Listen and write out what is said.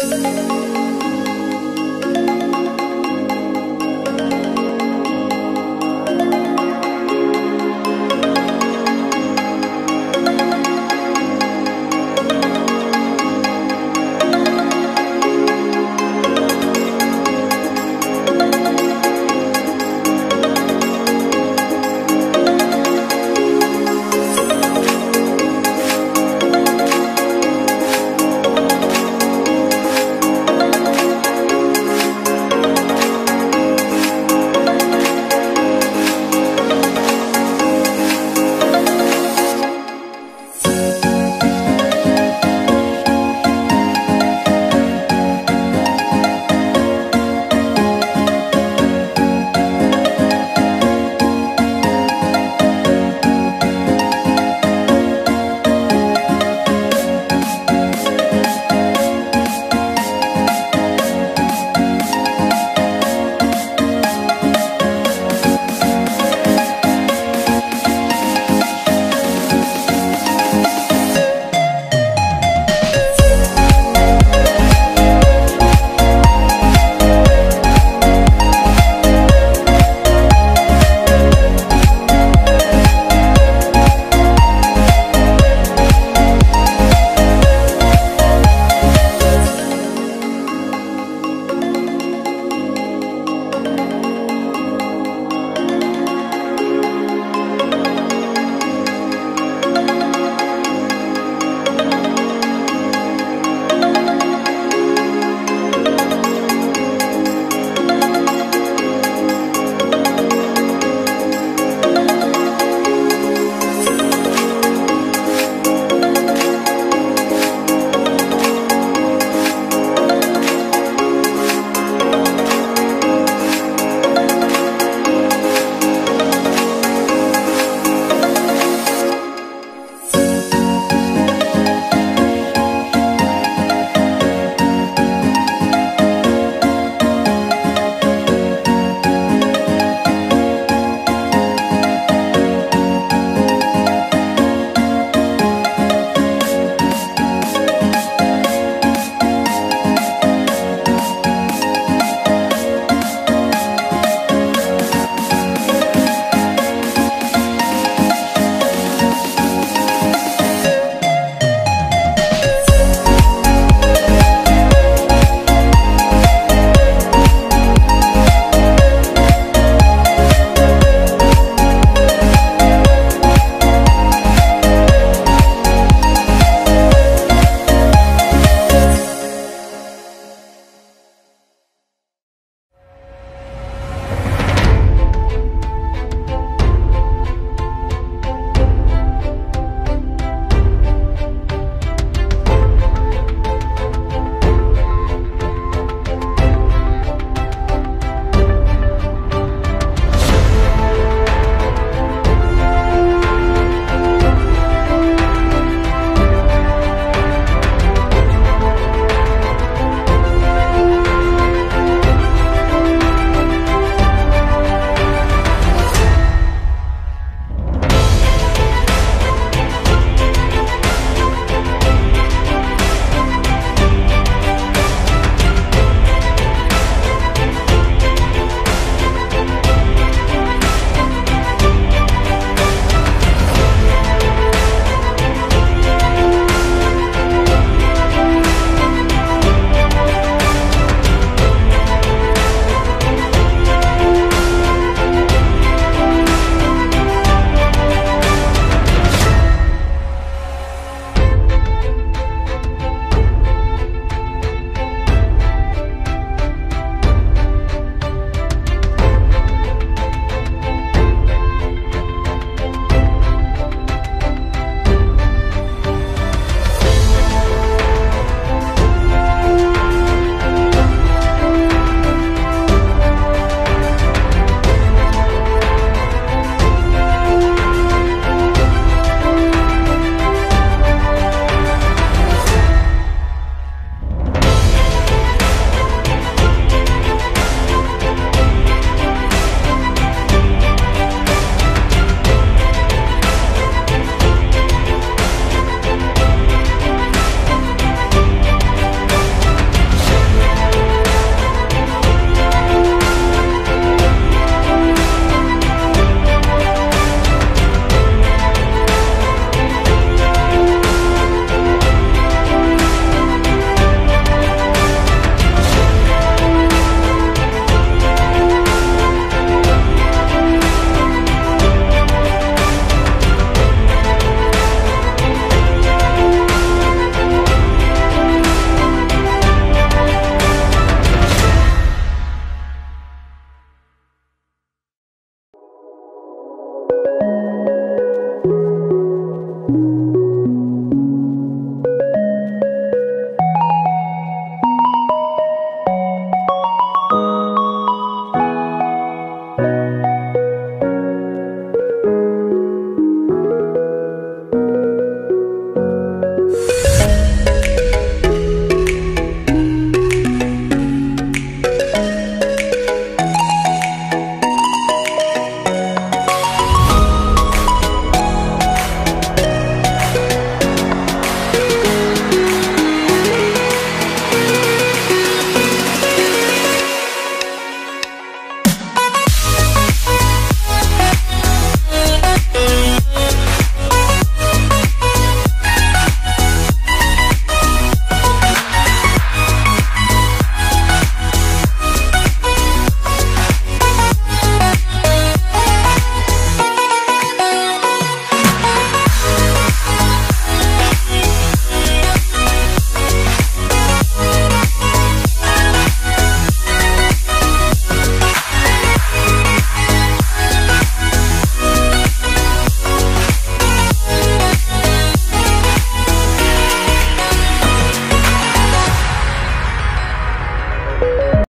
Música